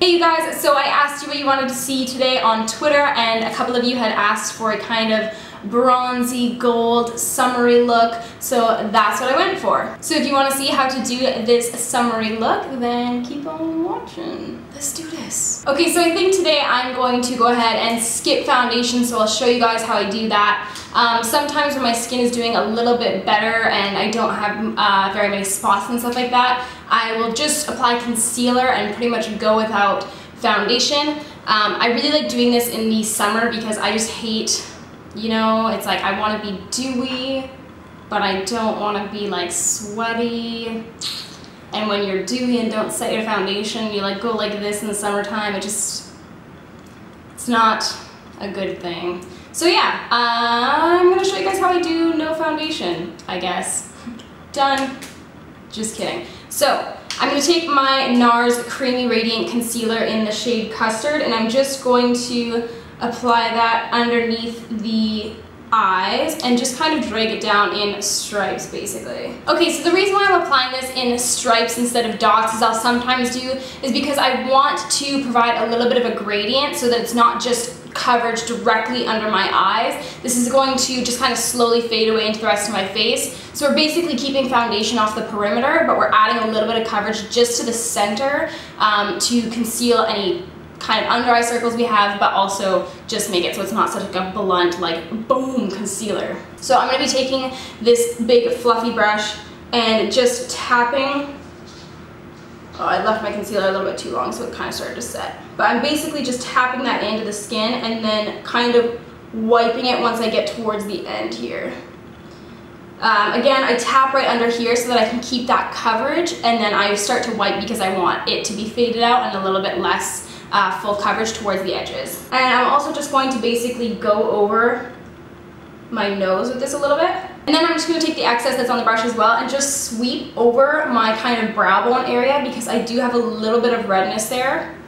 Hey you guys, so I asked you what you wanted to see today on Twitter and a couple of you had asked for a kind of bronzy gold summery look so that's what I went for. So if you want to see how to do this summery look then keep on watching. Let's do this. Okay so I think today I'm going to go ahead and skip foundation so I'll show you guys how I do that. Um, sometimes when my skin is doing a little bit better and I don't have uh, very many spots and stuff like that I will just apply concealer and pretty much go without foundation. Um, I really like doing this in the summer because I just hate you know, it's like I want to be dewy, but I don't want to be like sweaty. And when you're dewy and don't set your foundation, you like go like this in the summertime, it just, it's not a good thing. So yeah, I'm gonna show you guys how I do no foundation, I guess. Done. Just kidding. So, I'm going to take my NARS Creamy Radiant Concealer in the shade Custard, and I'm just going to apply that underneath the eyes and just kind of drag it down in stripes basically. Okay, so the reason why I'm applying this in stripes instead of dots as I'll sometimes do is because I want to provide a little bit of a gradient so that it's not just coverage directly under my eyes. This is going to just kind of slowly fade away into the rest of my face. So we're basically keeping foundation off the perimeter, but we're adding a little bit of coverage just to the center um, to conceal any kind of under eye circles we have, but also just make it so it's not such like a blunt, like boom concealer. So I'm gonna be taking this big fluffy brush and just tapping Oh, I left my concealer a little bit too long, so it kind of started to set. But I'm basically just tapping that into the skin and then kind of wiping it once I get towards the end here. Um, again, I tap right under here so that I can keep that coverage and then I start to wipe because I want it to be faded out and a little bit less uh, full coverage towards the edges. And I'm also just going to basically go over my nose with this a little bit. And then I'm just going to take the excess that's on the brush as well and just sweep over my kind of brow bone area because I do have a little bit of redness there.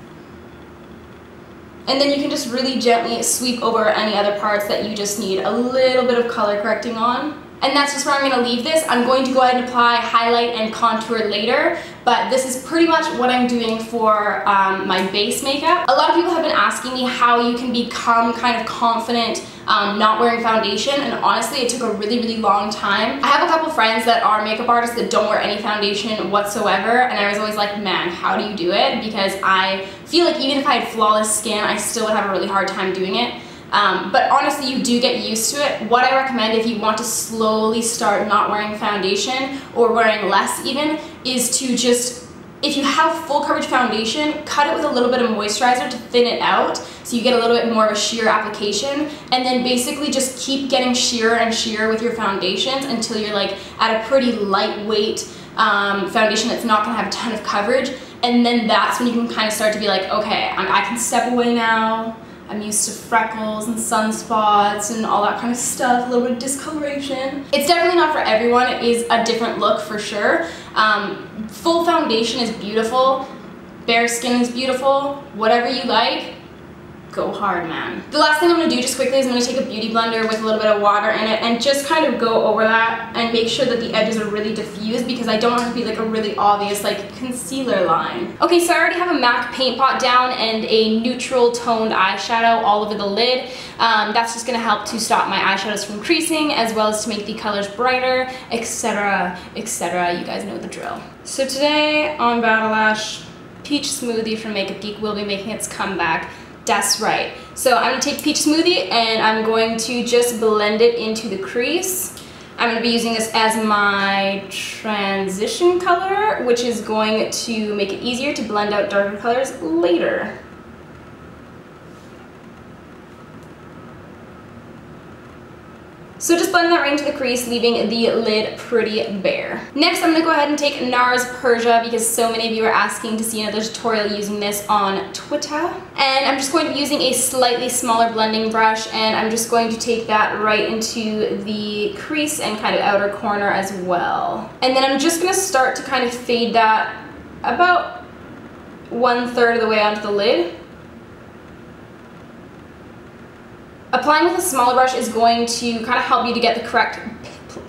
And then you can just really gently sweep over any other parts that you just need a little bit of color correcting on. And that's just where I'm going to leave this. I'm going to go ahead and apply highlight and contour later, but this is pretty much what I'm doing for um, my base makeup. A lot of people have been asking me how you can become kind of confident um, not wearing foundation, and honestly, it took a really, really long time. I have a couple friends that are makeup artists that don't wear any foundation whatsoever, and I was always like, man, how do you do it? Because I feel like even if I had flawless skin, I still would have a really hard time doing it. Um, but honestly, you do get used to it. What I recommend if you want to slowly start not wearing foundation or wearing less even is to just, if you have full coverage foundation, cut it with a little bit of moisturizer to thin it out so you get a little bit more of a sheer application. And then basically just keep getting sheerer and sheerer with your foundations until you're like at a pretty lightweight um, foundation that's not gonna have a ton of coverage. And then that's when you can kind of start to be like, okay, I can step away now, I'm used to freckles and sunspots and all that kind of stuff, a little bit of discoloration. It's definitely not for everyone. It is a different look for sure. Um, full foundation is beautiful. Bare skin is beautiful. Whatever you like, go hard, man. The last thing I'm gonna do just quickly is I'm gonna take a beauty blender with a little bit of water in it and just kind of go over that and make sure that the edges are really diffused because I don't want it to be like a really obvious like concealer line. Okay, so I already have a MAC paint pot down and a neutral toned eyeshadow all over the lid. Um, that's just gonna help to stop my eyeshadows from creasing as well as to make the colors brighter, etc, etc. You guys know the drill. So today on Batalash, Peach Smoothie from Makeup Geek will be making its comeback. That's right. So I'm gonna take Peach Smoothie and I'm going to just blend it into the crease. I'm gonna be using this as my transition color, which is going to make it easier to blend out darker colors later. So just blend that right into the crease, leaving the lid pretty bare. Next, I'm gonna go ahead and take NARS Persia because so many of you are asking to see another tutorial using this on Twitter. And I'm just going to be using a slightly smaller blending brush and I'm just going to take that right into the crease and kind of outer corner as well. And then I'm just gonna start to kind of fade that about one third of the way onto the lid. Applying with a smaller brush is going to kind of help you to get the correct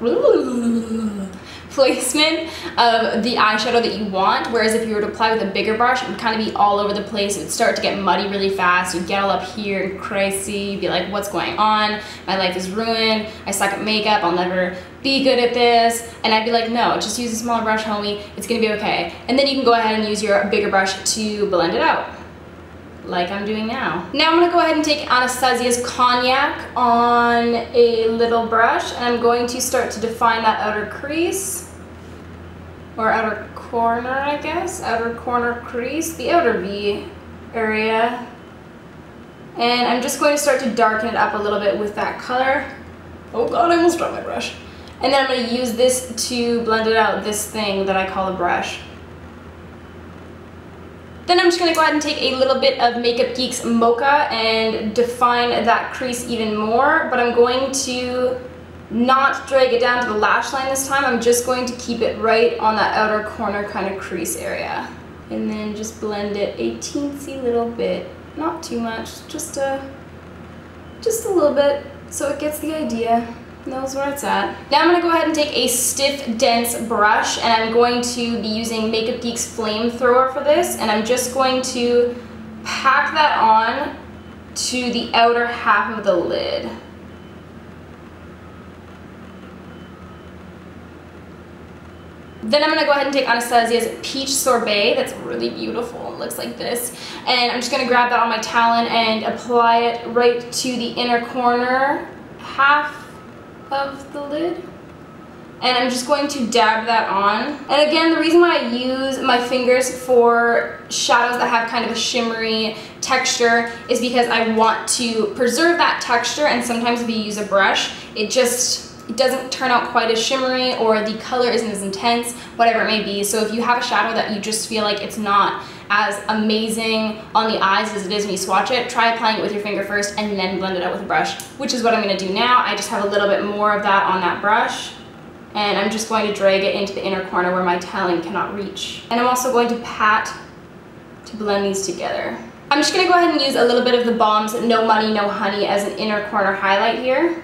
placement of the eyeshadow that you want, whereas if you were to apply with a bigger brush, it would kind of be all over the place. It would start to get muddy really fast. You'd get all up here and crazy. You'd be like, what's going on? My life is ruined. I suck at makeup. I'll never be good at this. And I'd be like, no, just use a smaller brush, homie. It's gonna be okay. And then you can go ahead and use your bigger brush to blend it out like I'm doing now. Now I'm gonna go ahead and take Anastasia's Cognac on a little brush and I'm going to start to define that outer crease or outer corner, I guess, outer corner crease, the outer V area. And I'm just going to start to darken it up a little bit with that color. Oh God, I almost dropped my brush. And then I'm gonna use this to blend it out, this thing that I call a brush. Then I'm just gonna go ahead and take a little bit of Makeup Geek's Mocha and define that crease even more, but I'm going to not drag it down to the lash line this time. I'm just going to keep it right on that outer corner kind of crease area. And then just blend it a teensy little bit. Not too much, just a, just a little bit so it gets the idea knows where it's at. Now I'm going to go ahead and take a stiff, dense brush and I'm going to be using Makeup Geek's Flamethrower for this and I'm just going to pack that on to the outer half of the lid. Then I'm going to go ahead and take Anastasia's Peach Sorbet. That's really beautiful. It looks like this. And I'm just going to grab that on my talon and apply it right to the inner corner half of the lid and I'm just going to dab that on. And again, the reason why I use my fingers for shadows that have kind of a shimmery texture is because I want to preserve that texture and sometimes if you use a brush, it just it doesn't turn out quite as shimmery or the color isn't as intense, whatever it may be. So if you have a shadow that you just feel like it's not as amazing on the eyes as it is when you swatch it, try applying it with your finger first and then blend it out with a brush, which is what I'm gonna do now. I just have a little bit more of that on that brush and I'm just going to drag it into the inner corner where my talon cannot reach. And I'm also going to pat to blend these together. I'm just gonna go ahead and use a little bit of the Balm's No Money, No Honey as an inner corner highlight here.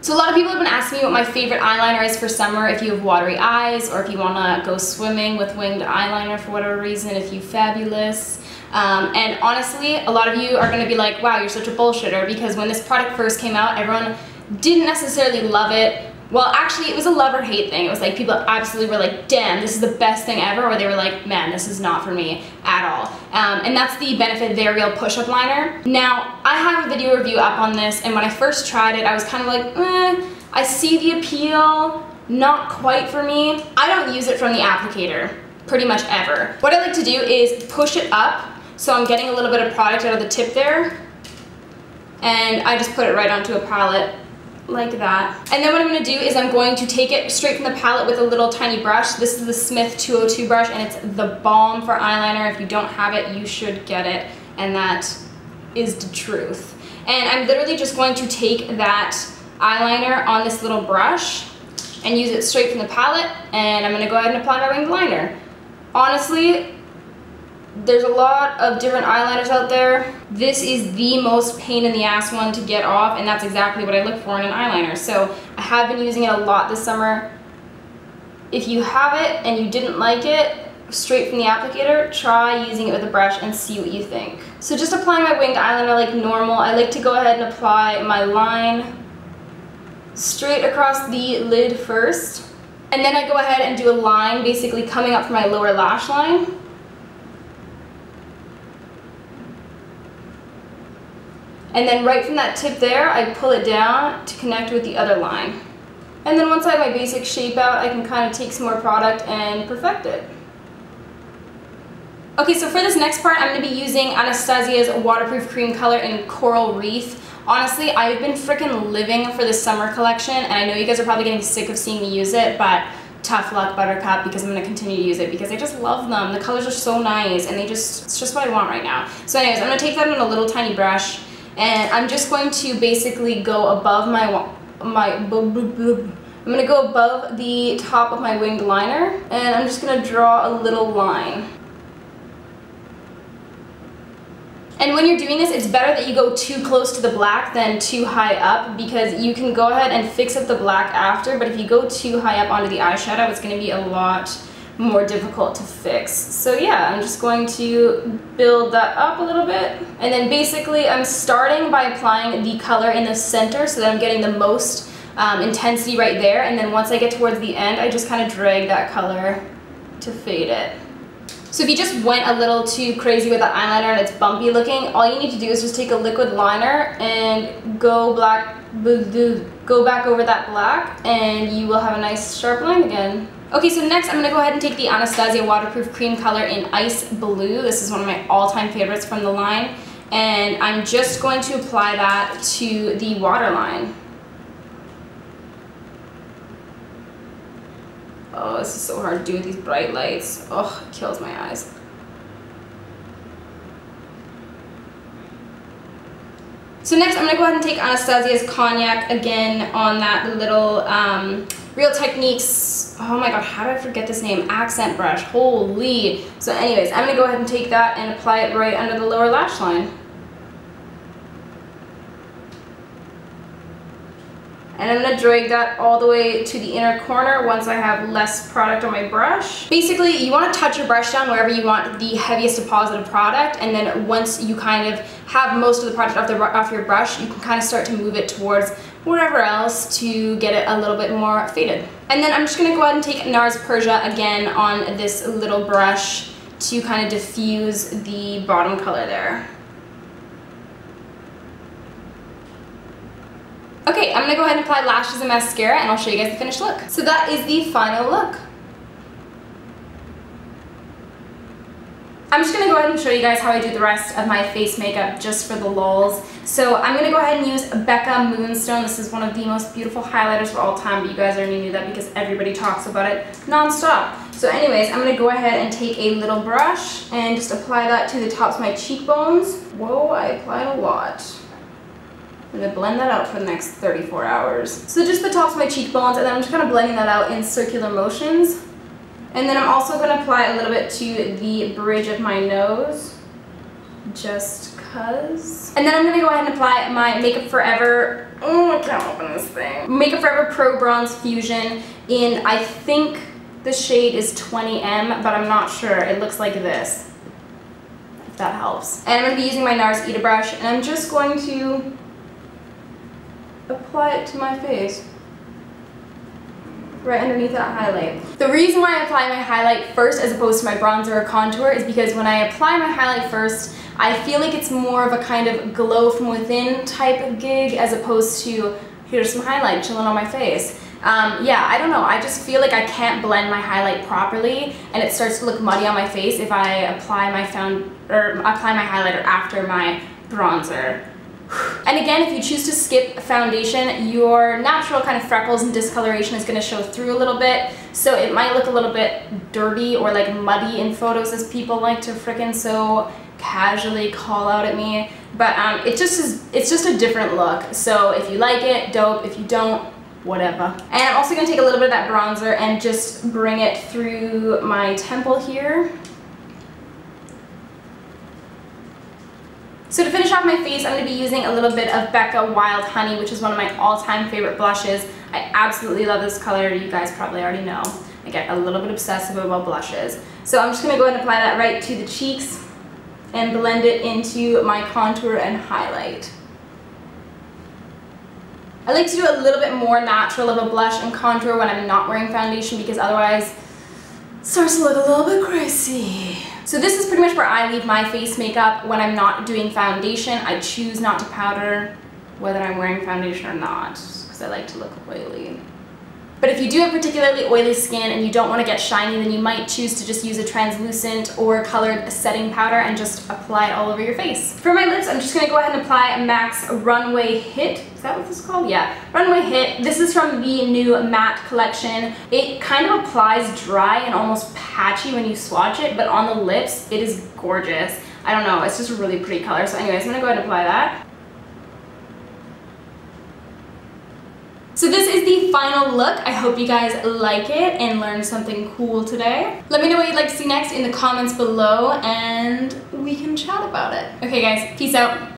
So a lot of people have been asking me what my favorite eyeliner is for summer, if you have watery eyes, or if you wanna go swimming with winged eyeliner for whatever reason, if you fabulous. Um, and honestly, a lot of you are gonna be like, wow, you're such a bullshitter, because when this product first came out, everyone didn't necessarily love it, well, actually, it was a love or hate thing. It was like people absolutely were like, damn, this is the best thing ever, or they were like, man, this is not for me at all. Um, and that's the Benefit They're Real Push-Up Liner. Now, I have a video review up on this, and when I first tried it, I was kind of like, eh, I see the appeal, not quite for me. I don't use it from the applicator, pretty much ever. What I like to do is push it up, so I'm getting a little bit of product out of the tip there, and I just put it right onto a palette like that. And then what I'm gonna do is I'm going to take it straight from the palette with a little tiny brush. This is the Smith 202 brush and it's the bomb for eyeliner. If you don't have it, you should get it. And that is the truth. And I'm literally just going to take that eyeliner on this little brush and use it straight from the palette. And I'm gonna go ahead and apply my winged liner. Honestly, there's a lot of different eyeliners out there. This is the most pain in the ass one to get off and that's exactly what I look for in an eyeliner. So I have been using it a lot this summer. If you have it and you didn't like it, straight from the applicator, try using it with a brush and see what you think. So just applying my winged eyeliner like normal, I like to go ahead and apply my line straight across the lid first. And then I go ahead and do a line basically coming up from my lower lash line. And then right from that tip there, I pull it down to connect with the other line. And then once I have my basic shape out, I can kind of take some more product and perfect it. Okay, so for this next part, I'm going to be using Anastasia's waterproof cream color in Coral Reef. Honestly, I've been freaking living for this summer collection, and I know you guys are probably getting sick of seeing me use it, but tough luck Buttercup because I'm going to continue to use it because I just love them. The colors are so nice, and they just, it's just what I want right now. So anyways, I'm going to take that in a little tiny brush, and I'm just going to basically go above my, my, I'm going to go above the top of my winged liner and I'm just going to draw a little line. And when you're doing this, it's better that you go too close to the black than too high up because you can go ahead and fix up the black after, but if you go too high up onto the eyeshadow, it's gonna be a lot more difficult to fix. So yeah, I'm just going to build that up a little bit. And then basically I'm starting by applying the color in the center so that I'm getting the most um, intensity right there. And then once I get towards the end, I just kind of drag that color to fade it. So if you just went a little too crazy with the eyeliner and it's bumpy looking, all you need to do is just take a liquid liner and go black, go back over that black and you will have a nice sharp line again. Okay, so next I'm going to go ahead and take the Anastasia Waterproof Cream Color in Ice Blue. This is one of my all-time favorites from the line. And I'm just going to apply that to the waterline. Oh, this is so hard to do with these bright lights. Oh, it kills my eyes. So next I'm going to go ahead and take Anastasia's Cognac again on that little um, Real Techniques, oh my god, how did I forget this name? Accent brush, holy. So anyways, I'm to go ahead and take that and apply it right under the lower lash line. And I'm gonna drag that all the way to the inner corner once I have less product on my brush. Basically, you wanna touch your brush down wherever you want the heaviest deposit of product, and then once you kind of have most of the product off, the, off your brush, you can kind of start to move it towards wherever else to get it a little bit more faded. And then I'm just gonna go ahead and take NARS Persia again on this little brush to kind of diffuse the bottom color there. Okay, I'm gonna go ahead and apply lashes and mascara and I'll show you guys the finished look. So that is the final look. I'm just gonna go ahead and show you guys how I do the rest of my face makeup just for the lulz. So I'm gonna go ahead and use Becca Moonstone. This is one of the most beautiful highlighters of all time, but you guys already knew that because everybody talks about it non-stop. So anyways, I'm gonna go ahead and take a little brush and just apply that to the tops of my cheekbones. Whoa, I applied a lot. I'm gonna blend that out for the next 34 hours. So just the tops of my cheekbones, and then I'm just kind of blending that out in circular motions. And then I'm also gonna apply a little bit to the bridge of my nose, just cause. And then I'm gonna go ahead and apply my Makeup Forever, oh, I can't open this thing. Makeup Forever Pro Bronze Fusion in, I think the shade is 20M, but I'm not sure. It looks like this, if that helps. And I'm gonna be using my NARS Ita brush, and I'm just going to apply it to my face right underneath that highlight. The reason why I apply my highlight first as opposed to my bronzer or contour is because when I apply my highlight first, I feel like it's more of a kind of glow from within type of gig as opposed to here's some highlight chilling on my face. Um, yeah, I don't know. I just feel like I can't blend my highlight properly and it starts to look muddy on my face if I apply my found or apply my highlighter after my bronzer. And again, if you choose to skip foundation, your natural kind of freckles and discoloration is going to show through a little bit. So it might look a little bit dirty or like muddy in photos as people like to frickin' so casually call out at me. But um, it just is, it's just a different look. So if you like it, dope. If you don't, whatever. And I'm also going to take a little bit of that bronzer and just bring it through my temple here. So to finish off my face, I'm going to be using a little bit of Becca Wild Honey, which is one of my all-time favorite blushes. I absolutely love this color. You guys probably already know. I get a little bit obsessive about blushes. So I'm just going to go ahead and apply that right to the cheeks and blend it into my contour and highlight. I like to do a little bit more natural of a blush and contour when I'm not wearing foundation because otherwise it starts to look a little bit crazy. So this is pretty much where I leave my face makeup when I'm not doing foundation. I choose not to powder whether I'm wearing foundation or not because I like to look oily. But if you do have particularly oily skin and you don't want to get shiny, then you might choose to just use a translucent or colored setting powder and just apply it all over your face. For my lips, I'm just going to go ahead and apply MAC's Runway Hit. Is that what this is called? Yeah. Runway Hit. This is from the new matte collection. It kind of applies dry and almost patchy when you swatch it, but on the lips, it is gorgeous. I don't know, it's just a really pretty color. So anyways, I'm going to go ahead and apply that. So this is the final look. I hope you guys like it and learned something cool today. Let me know what you'd like to see next in the comments below and we can chat about it. Okay guys, peace out.